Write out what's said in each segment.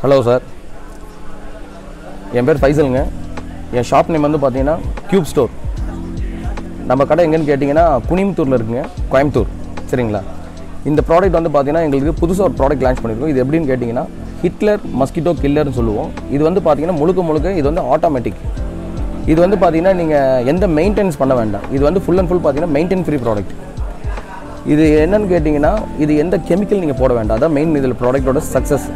Hello sir என் பேர் ஃபைசலுங்க. என் shop name வந்து பார்த்தீங்கன்னா கியூப் ஸ்டோர் நம்ம கடை எங்கேன்னு கேட்டிங்கன்னா குனியம்புத்தூரில் இருக்குங்க. கோயம்புத்தூர். சரிங்களா? இந்த ப்ராடக்ட் வந்து பார்த்தீங்கன்னா எங்களுக்கு புதுசாக ஒரு ப்ராடக்ட் லான்ச் பண்ணியிருக்கோம் இது எப்படின்னு கேட்டிங்கன்னா ஹிட்லர் மஸ்கிட்டோ கில்லர்னு சொல்லுவோம். இது வந்து பார்த்தீங்கன்னா முழுக்க முழுக்க இது வந்து ஆட்டோமேட்டிக் இது வந்து பார்த்தீங்கன்னா நீங்கள் எந்த மெயின்டெனன்ஸ் பண்ண வேண்டாம். இது வந்து ஃபுல் அண்ட் ஃபுல் பார்த்தீங்கன்னா மெயின்டைன் ஃப்ரீ ப்ராடக்ட் இது என்னன்னு கேட்டிங்கன்னா இது எந்த கெமிக்கல் நீங்கள் போட வேண்டாம். அதான் மெயின் இதில் ப்ராடக்ட்டோட சக்ஸஸ்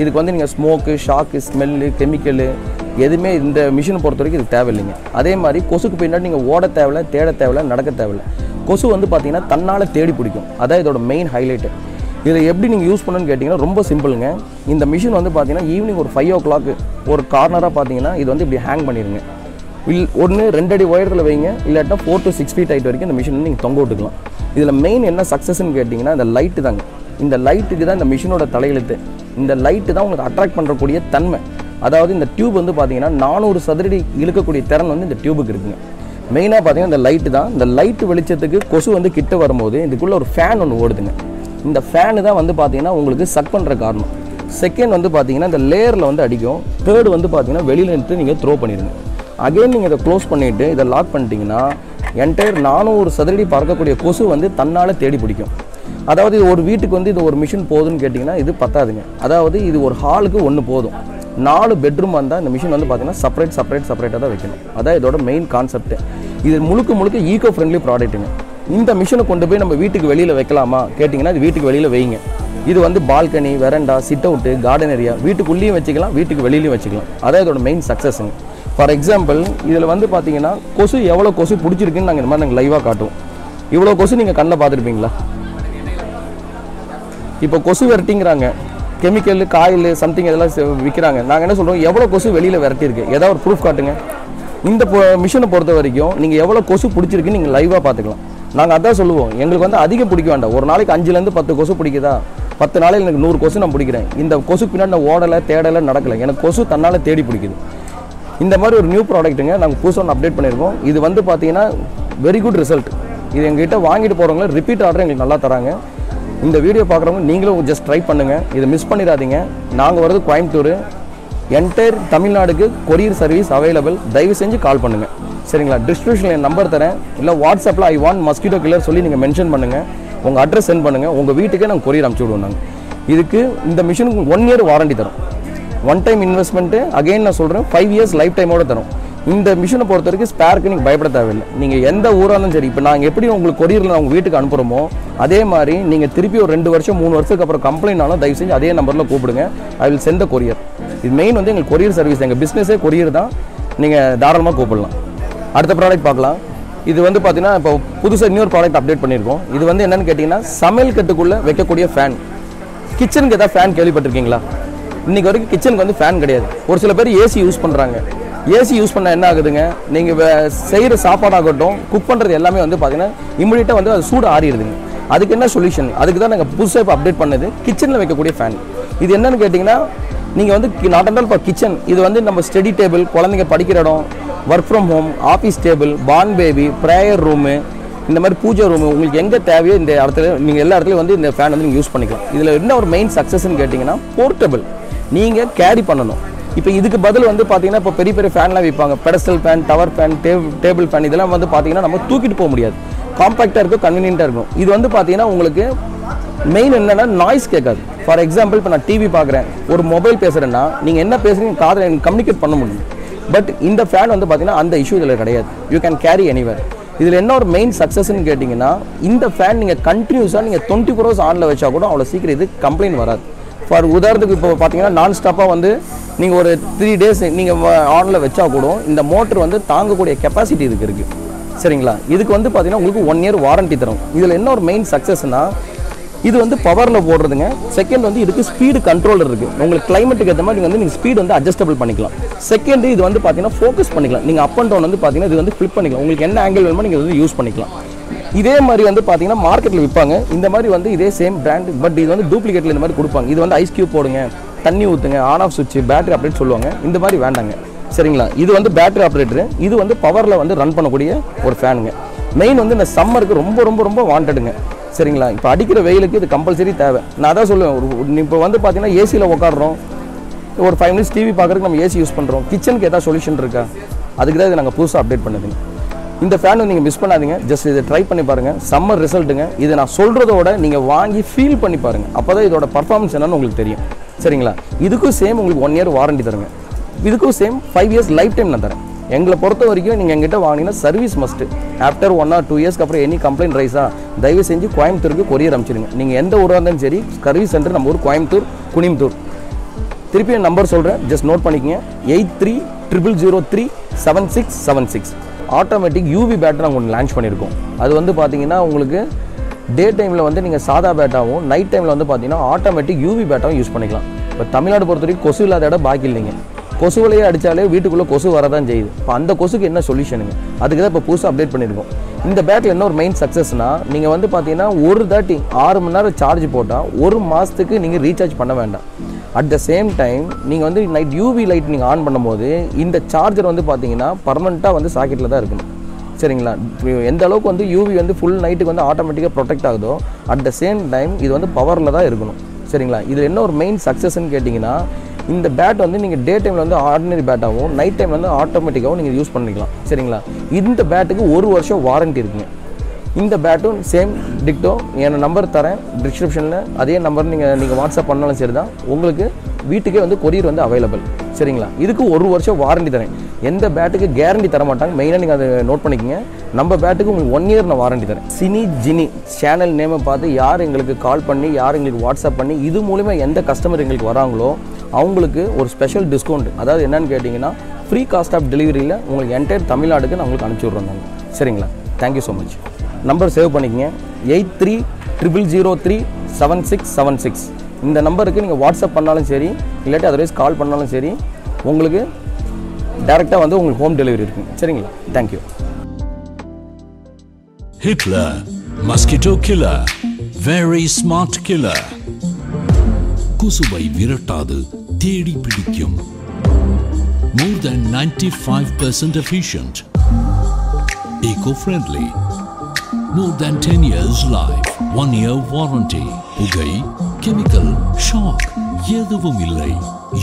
இதுக்கு வந்து நீங்கள் ஸ்மோக்கு ஷாக்கு ஸ்மெல்லு கெமிக்கலு எதுவுமே இந்த மிஷினை பொறுத்த வரைக்கும் இது தேவையில்லைங்க. அதே மாதிரி கொசுக்கு பின்னாடி நீங்கள் ஓட தேவையில்ல தேட தேவையில்ல நடக்க தேவையில்ல. கொசு வந்து பார்த்தீங்கன்னா தன்னால் தேடி பிடிக்கும். அதான் இதோட மெயின் ஹைலைட்டு இதை எப்படி நீங்கள் யூஸ் பண்ணணும்னு கேட்டிங்கன்னா ரொம்ப சிம்பிளுங்க இந்த மிஷின் வந்து பார்த்தீங்கன்னா ஈவினிங் ஒரு ஃபைவ் ஓ கிளாக்கு ஒரு கார்னராக பார்த்தீங்கன்னா இது வந்து இப்படி ஹேங் பண்ணிடுங்க. இல் ஒன்று ரெண்டு அடி உயரத்தில் வைங்க. இல்லாட்டினா four to six feet height வரைக்கும் இந்த மிஷின் நீங்கள் தொங்க விட்டுக்கலாம். இதில் மெயின் என்ன சக்ஸஸ்ன்னு கேட்டிங்கன்னா இந்த லைட்டு தாங்க. இந்த லைட்டுக்கு தான் இந்த மிஷினோட தலையெழுத்து. இந்த லைட்டு தான் உங்களுக்கு அட்ராக்ட் பண்ணுறக்கூடிய தன்மை. அதாவது இந்த டியூப் வந்து பார்த்தீங்கன்னா நானூறு சதுரடி இழுக்கக்கூடிய திறன் வந்து இந்த டியூபுக்கு இருக்குங்க. மெயினாக பார்த்தீங்கன்னா இந்த லைட்டு தான். இந்த லைட்டு வெளிச்சத்துக்கு கொசு வந்து கிட்ட வரும்போது இதுக்குள்ளே ஒரு ஃபேன் ஒன்று ஓடுதுங்க. இந்த ஃபேனு தான் வந்து பார்த்தீங்கன்னா உங்களுக்கு சக் பண்ணுற காரணம். செகண்ட் வந்து பார்த்தீங்கன்னா இந்த லேயரில் வந்து அடிக்கும். தேர்டு வந்து பார்த்தீங்கன்னா வெளியில் எடுத்து நீங்கள் த்ரோ பண்ணிடுங்க. அகைன் நீங்கள் இதை க்ளோஸ் பண்ணிவிட்டு இதை லாக் பண்ணிட்டீங்கன்னா என்டையர் நானூறு சதுரடி பறக்கக்கூடிய கொசு வந்து தன்னால் தேடி பிடிக்கும். அதாவது இது ஒரு வீட்டுக்கு வந்து இது ஒரு மிஷின் போதுன்னு கேட்டிங்கன்னா இது பத்தாதுங்க. அதாவது இது ஒரு ஹாலுக்கு ஒன்று போதும். நாலு பெட்ரூம் வந்தால் இந்த மிஷின் வந்து பார்த்தீங்கன்னா செப்பரேட் செப்பரேட் செப்பரேட்டாக தான் வைக்கணும். அதான் இதோட மெயின் கான்செப்ட் இது முழுக்க முழுக்க ஈகோ ஃப்ரெண்ட்லி ப்ராடக்ட்டுங்க இந்த மிஷினை கொண்டு போய் நம்ம வீட்டுக்கு வெளியில் வைக்கலாமா? கேட்டிங்கன்னா இது வீட்டுக்கு வெளியில் வைங்க. இது வந்து balcony veranda sit out garden area வீட்டுக்குள்ளேயும் வச்சுக்கலாம் வீட்டுக்கு வெளியிலையும் வச்சுக்கலாம். அதான் இதோட மெயின் சக்ஸஸுங்க ஃபார் எக்ஸாம்பிள் இதில் வந்து பார்த்தீங்கன்னா கொசு எவ்வளோ கொசு பிடிச்சிருக்குன்னு நாங்கள் இந்த மாதிரி நாங்கள் லைவாக காட்டுவோம். இவ்வளோ கொசு நீங்கள் கண்ணில் பார்த்துருப்பீங்களா? இப்போ கொசு விரட்டிங்கிறாங்க. கெமிக்கல் காயில் சம்திங் இதெல்லாம் விற்கிறாங்க நாங்கள் என்ன சொல்கிறோம் எவ்வளோ கொசு வெளியில் விரட்டியிருக்கு? ஏதாவது ஒரு ப்ரூஃப் காட்டுங்க. இந்த மிஷினை பொறுத்த வரைக்கும் நீங்கள் எவ்வளோ கொசு பிடிச்சிருக்குன்னு நீங்கள் லைவாக பார்த்துக்கலாம். நாங்கள் அதான் சொல்லுவோம். எங்களுக்கு வந்து அதிகம் பிடிக்க வேண்டாம். ஒரு நாளைக்கு அஞ்சுலேருந்து பத்து கொசு பிடிக்குதா? பத்து நாளைக்கு எனக்கு நூறு கொசு நான் பிடிக்கிறேன். இந்த கொசு பின்னாடி நான் ஓடலை தேடலை நடக்கலை. எனக்கு கொசு தன்னால் தேடி பிடிக்குது. இந்த மாதிரி ஒரு நியூ ப்ராடக்ட்டுங்க நாங்கள் புதுசாக ஒன்று அப்டேட் பண்ணியிருக்கோம். இது வந்து பார்த்தீங்கன்னா வெரி குட் ரிசல்ட் இது எங்ககிட்ட வாங்கிட்டு போகிறவங்கள ரிப்பீட் ஆர்டர் எங்களுக்கு நல்லா தராங்க. இந்த வீடியோ பார்க்குறவங்க நீங்களும் ஜஸ்ட் ட்ரை பண்ணுங்கள் இதை மிஸ் பண்ணிடாதீங்க. நாங்கள் வரது கோயம்புத்தூர். என்டையர் தமிழ்நாடுக்கு கொரியர் சர்வீஸ் அவைலபிள் தயவு செஞ்சு கால் பண்ணுங்கள் சரிங்களா? டிஸ்கிரிப்ஷனில் என் நம்பர் தரேன். இல்லை வாட்ஸ்அப்பில் ஐ வாண்ட் மஸ்கிட்டோ கில்லர் சொல்லி நீங்கள் மென்ஷன் பண்ணுங்கள் உங்கள் அட்ரஸ் சென்ட் பண்ணுங்கள் உங்கள் வீட்டுக்கே நாங்கள் கொரியர் அனுப்பிச்சி விடுவோம் நாங்கள் இதுக்கு இந்த மிஷினுக்கு ஒன் இயர் வாரண்டி தரோம். ஒன் டைம் இன்வெஸ்ட்மெண்ட்டு அகைன் நான் சொல்கிறேன் ஃபைவ் இயர்ஸ் லைஃப் டைமோட தரும். இந்த மிஷினை பொறுத்த வரைக்கும் ஸ்பேருக்கு நீங்கள் பயப்பட தேவையில்லை. நீங்கள் எந்த ஊராக இருந்தாலும் சரி இப்போ நாங்கள் எப்படி உங்களுக்கு கொரியரில் உங்கள் வீட்டுக்கு அனுப்புகிறோமோ அதே மாதிரி நீங்கள் திருப்பி ஒரு ரெண்டு வருஷம் மூணு வருஷத்துக்கு அப்புறம் கம்ப்ளைண்ட்னாலும் தயவு செஞ்சு அதே நம்பரில் கூப்பிடுங்க. ஐ வில் சென்ட் கொரியர் இது மெயின் வந்து எங்கள் கொரியர் சர்வீஸ் எங்கள் பிஸ்னஸே கொரியர் தான். நீங்கள் தாராளமாக கூப்பிடலாம். அடுத்த ப்ராடக்ட் பார்க்கலாம். இது வந்து பார்த்தீங்கன்னா இப்போ புதுசாக இன்னொரு ப்ராடக்ட் அப்டேட் பண்ணியிருக்கோம். இது வந்து என்னென்னு கேட்டிங்கன்னா சமையல் கட்டுக்குள்ளே வைக்கக்கூடிய ஃபேன் கிச்சனுக்கு எதாவது ஃபேன் கேள்விப்பட்டிருக்கீங்களா? இன்றைக்கி வரைக்கும் கிச்சனுக்கு வந்து ஃபேன் கிடையாது. ஒரு சில பேர் ஏசி யூஸ் பண்ணுறாங்க ஏசி யூஸ் பண்ணால் என்ன ஆகுதுங்க? நீங்கள் செய்கிற சாப்பாடாகட்டும் குக் பண்ணுறது எல்லாமே வந்து பார்த்தீங்கன்னா இம்மிடியட்டாக வந்து அது சூடு ஆறிடுதுங்க. அதுக்கு என்ன சொல்யூஷன் அதுக்கு தான் நாங்கள் புதுசாக இப்போ அப்டேட் பண்ணது கிச்சனில் வைக்கக்கூடிய ஃபேன் இது என்னன்னு கேட்டிங்கன்னா நீங்கள் வந்து நாட் அண்ட் இப்போ கிச்சன் இது வந்து நம்ம ஸ்டடி டேபிள் குழந்தைங்க படிக்கிற இடம் work from home office table porn baby prayer room இந்த மாதிரி பூஜை ரூம் உங்களுக்கு எங்கே தேவையோ இந்த இடத்துல நீங்கள் எல்லா இடத்துலையும் வந்து இந்த ஃபேன் வந்து நீங்கள் யூஸ் பண்ணிக்கலாம். இதில் என்ன ஒரு மெயின் சக்ஸஸ்ன்னு கேட்டிங்கன்னா போர்ட்டபிள் நீங்கள் கேரி பண்ணணும். இப்போ இதுக்கு பதில் வந்து பார்த்தீங்கன்னா இப்போ பெரிய பெரிய ஃபேன்லாம் வைப்பாங்க pedestal fan tower fan table fan இதெல்லாம் வந்து பார்த்தீங்கன்னா நம்ம தூக்கிட்டு போக முடியாது. காம்பாக்டாக இருக்கும் கன்வீனியண்ட்டாக இருக்கும். இது வந்து பார்த்தீங்கன்னா உங்களுக்கு மெயின் என்னென்னா நாய்ஸ் கேட்காது. ஃபார் எக்ஸாம்பிள் இப்போ நான் டிவி பார்க்குறேன். ஒரு மொபைல் பேசுகிறேன்னா நீங்கள் என்ன பேசுகிறீங்க காதில் எனக்கு கம்யூனிகேட் பண்ண முடியும். பட் இந்த ஃபேன் வந்து பார்த்தீங்கன்னா அந்த இஷ்யூ இதில் கிடையாது. யூ கேன் கேரி எனிவேர் இதில் என்ன ஒரு மெயின் சக்ஸஸ்ன்னு கேட்டிங்கன்னா இந்த ஃபேன் நீங்கள் கண்டினியூஸாக நீங்கள் டுவெண்ட்டி ஃபோர் ஹவர்ஸ் ஆனில் வச்சா கூட அவ்வளோ சீக்கிரம் இது கம்ப்ளைண்ட் வராது. ஃபார் உதாரணத்துக்கு இப்போ பார்த்தீங்கன்னா நான் ஸ்டாப்பாக வந்து நீங்கள் ஒரு த்ரீ டேஸ் நீங்கள் ஆனில் வச்சா கூட இந்த மோட்டர் வந்து தாங்கக்கூடிய கெப்பாசிட்டி இதுக்கு இருக்குது சரிங்களா? இதுக்கு வந்து பார்த்தீங்கன்னா உங்களுக்கு ஒன் இயர் வாரண்டி தரும். இதில் என்ன ஒரு மெயின் சக்ஸஸ்னா இது வந்து பவரில் போடுறதுங்க. செகண்ட் வந்து இதுக்கு ஸ்பீடு கண்ட்ரோலர் இருக்குது உங்களுக்கு கிளைமேட்டுக்கு ஏற்ற மாதிரி வந்து நீங்கள் ஸ்பீடு வந்து அட்ஜஸ்டபிள் பண்ணிக்கலாம். செகண்ட் இது வந்து பார்த்தீங்கன்னா ஃபோக்கஸ் பண்ணிக்கலாம். நீங்கள் அப் அண்ட் டவுன் வந்து பார்த்தீங்கன்னா இது வந்து ஃபிளிப் பண்ணிக்கலாம். உங்களுக்கு என்ன ஆங்கிள் வேணுமோ நீங்கள் வந்து யூஸ் பண்ணிக்கலாம். இதே மாதிரி வந்து பார்த்தீங்கன்னா மார்க்கெட்டில் விற்பாங்க இந்த மாதிரி வந்து இதே சேம் பிராண்ட் பட் இது வந்து டூப்ளிகேட்டில் இந்த மாதிரி கொடுப்பாங்க. இது வந்து ஐஸ் கியூப் போடுங்க தண்ணி ஊற்றுங்க ஆன் ஆஃப் சுவிட்ச் பேட்டரி அப்படின்னு சொல்லுவாங்க. இந்த மாதிரி வேண்டாங்க. சரிங்களா? இது வந்து பேட்டரி ஆப்ரேட்டரு இது வந்து பவரில் வந்து ரன் பண்ணக்கூடிய ஒரு ஃபேனுங்க மெயின் வந்து இந்த சம்மருக்கு ரொம்ப ரொம்ப ரொம்ப வாண்டடுங்க சரிங்களா? இப்போ அடிக்கிற வெயிலுக்கு இது கம்பல்சரி தேவை. நான் அதான் சொல்லுவேன். ஒரு இப்போ வந்து பார்த்தீங்கன்னா ஏசியில் உட்காடுறோம் ஒரு ஃபைவ் மினிட்ஸ் டிவி பார்க்குறதுக்கு நம்ம ஏசி யூஸ் பண்ணுறோம் கிச்சனுக்கு எதாவது சொல்யூஷன் இருக்கா? அதுக்கு தான் இதை நாங்கள் புதுசாக அப்டேட் பண்ணுதுங்க. இந்த ஃபேன் நீங்கள் மிஸ் பண்ணாதீங்க. ஜஸ்ட் இதை ட்ரை பண்ணி பாருங்கள் சம்மர் ரிசல்ட்டுங்க இதை நான் சொல்கிறதோட நீங்கள் வாங்கி ஃபீல் பண்ணி பாருங்கள் அப்போ தான் இதோட பர்ஃபார்மன்ஸ் என்னன்னு உங்களுக்கு தெரியும். சரிங்களா? இதுக்கும் சேம் உங்களுக்கு ஒன் இயர் வாரண்டி தருங்க. இதுக்கும் same five years lifetime நான் தரேன். எங்களை பொறுத்த வரைக்கும் நீங்கள் எங்கிட்ட வாங்கினீங்கன்னா service must after one or two இயர்ஸ்க்கு அப்புறம் எனி கம்ப்ளைண்ட் ரைஸா தயவு செஞ்சு கோயம்புத்தூருக்கு கொரியர் அனுப்பிச்சிடுங்க. நீங்கள் எந்த ஊராக இருந்தாலும் சரி சர்வீஸ் சென்டர் நம்ம ஊர் கோயம்புத்தூர் குனிம்புத்தூர் திருப்பி நம்பர் சொல்கிறேன் ஜஸ்ட் நோட் பண்ணிக்கங்க. Eight three triple zero three seven six seven six automatic UV batter நாங்கள் ஒன்று லான்ச் பண்ணியிருக்கோம் அது வந்து பார்த்தீங்கன்னா உங்களுக்கு டே டைமில் வந்து நீங்கள் சாதா பேட்டாவும் நைட் டைமில் வந்து பார்த்தீங்கன்னா ஆட்டோமேட்டிக் யூவி பேட்டாவும் யூஸ் பண்ணிக்கலாம். இப்போ தமிழ்நாடு பொறுத்த வரைக்கும் கொசு இல்லாத இடம் பாக்கி இல்லைங்க. கொசுவலையே அடித்தாலே வீட்டுக்குள்ளே கொசு வரதான் செய்யுது. இப்போ அந்த கொசுக்கு என்ன சொல்யூஷனுங்க அதுக்கு தான் இப்போ புதுசாக அப்டேட் பண்ணியிருக்கோம் இந்த பேட்டில் என்ன ஒரு மெயின் சக்ஸஸ்னால் நீங்கள் வந்து பார்த்தீங்கன்னா ஒரு தாட்டி ஆறு மணி நேரம் சார்ஜ் போட்டால் ஒரு மாதத்துக்கு நீங்கள் ரீசார்ஜ் பண்ண வேண்டாம். அட் த சேம் டைம் நீங்கள் வந்து நைட் யூவி லைட் நீங்கள் ஆன் பண்ணும்போது இந்த சார்ஜர் வந்து பார்த்தீங்கன்னா பர்மனெண்ட்டாக வந்து சாக்கெட்டில் தான் இருக்கணும். சரிங்களா? எந்த அளவுக்கு வந்து யூவி வந்து ஃபுல் நைட்டுக்கு வந்து ஆட்டோமேட்டிக்காக ப்ரொடெக்ட் ஆகுதோ அட் த சேம் டைம் இது வந்து பவரில் தான் இருக்கணும். சரிங்களா? இதில் என்ன ஒரு மெயின் சக்ஸஸ்ன்னு கேட்டிங்கன்னா இந்த பேட் வந்து நீங்கள் டே டைமில் வந்து ஆர்டினரி பேட்டாகவும் நைட் டைமில் வந்து ஆட்டோமேட்டிக்காகவும் நீங்கள் யூஸ் பண்ணிக்கலாம். சரிங்களா? இந்த பேட்டுக்கு ஒரு வருஷம் வாரண்டி இருக்குங்க. இந்த பேட்டும் சேம் டிக்டோ என் நம்பர் தரேன் டிஸ்கிரிப்ஷனில் அதே நம்பர் நீங்கள் நீங்கள் வாட்ஸ்அப் பண்ணாலும் சரி தான் உங்களுக்கு வீட்டுக்கே வந்து கொரியர் வந்து அவைலபிள் சரிங்களா? இதுக்கு ஒரு வருஷம் வாரண்டி தரேன். எந்த பேட்டுக்கு கேரண்டி தர மாட்டாங்க மெயினாக நீங்கள் அதை நோட் பண்ணிக்கங்க. நம்ம பேட்டுக்கு உங்களுக்கு ஒன் இயர் நான் வாரண்டி தரேன். சினி ஜினி சேனல் நேமை பார்த்து யார் எங்களுக்கு கால் பண்ணி யார் எங்களுக்கு வாட்ஸ்அப் பண்ணி இது மூலிமா எந்த கஸ்டமர் எங்களுக்கு வராங்களோ அவங்களுக்கு ஒரு ஸ்பெஷல் டிஸ்கவுண்ட் அதாவது என்னன்னு கேட்டிங்கன்னா ஃப்ரீ காஸ்ட் ஆஃப் டெலிவரியில் உங்களுக்கு என்டையர் தமிழ்நாடுக்கு நான் உங்களுக்கு அனுப்பிச்சி விட்றோம் நாங்கள் சரிங்களா? Thank you so much number save பண்ணிக்கங்க. Eight three triple zero three seven six seven six. இந்த நம்பருக்கு நீங்கள் வாட்ஸ்அப் பண்ணாலும் சரி இல்லாட்டி அதர்வைஸ் கால் பண்ணாலும் சரி உங்களுக்கு டேரெக்டாக வந்து உங்களுக்கு ஹோம் டெலிவரி இருக்குங்க. சரிங்களா? Thank you Hitler mosquito killer very smart killer கொசுவை விரட்டாது தேடி பிடிக்கும் more than 95% efficient. Eco-friendly. more than 10 years life one year warranty புகை chemical shock எதுவும் இல்லை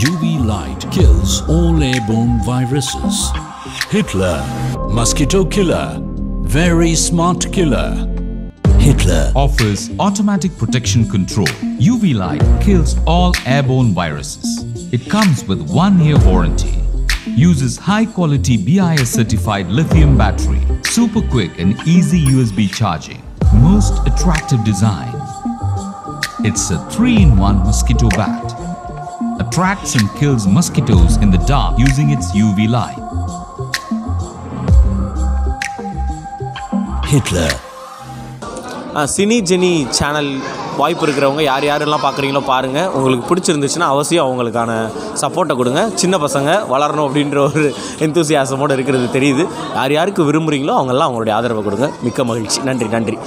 UV light kills all airborne viruses Hitler mosquito killer very smart killer Hitler offers automatic protection control. UV light kills all airborne viruses. It comes with one year warranty. uses high-quality BIS-certified lithium battery, super quick and easy USB charging, most attractive design. It's a 3-in-1 mosquito bat. Attracts and kills mosquitoes in the dark using its UV light. Hitler. Ah, uh, Cine Jenny channel வாய்ப்பு இருக்கிறவங்க யார் யாரெல்லாம் பார்க்குறீங்களோ பாருங்கள் உங்களுக்கு பிடிச்சிருந்துச்சுன்னா அவசியம் அவங்களுக்கான சப்போர்ட்டை கொடுங்க. சின்ன பசங்க வளரணும் அப்படின்ற ஒரு எந்தூசியாசமோடு இருக்கிறது தெரியுது. யார் யாருக்கு விரும்புகிறீங்களோ அவங்கெல்லாம் அவங்களுடைய ஆதரவை கொடுங்க. மிக்க மகிழ்ச்சி. நன்றி நன்றி.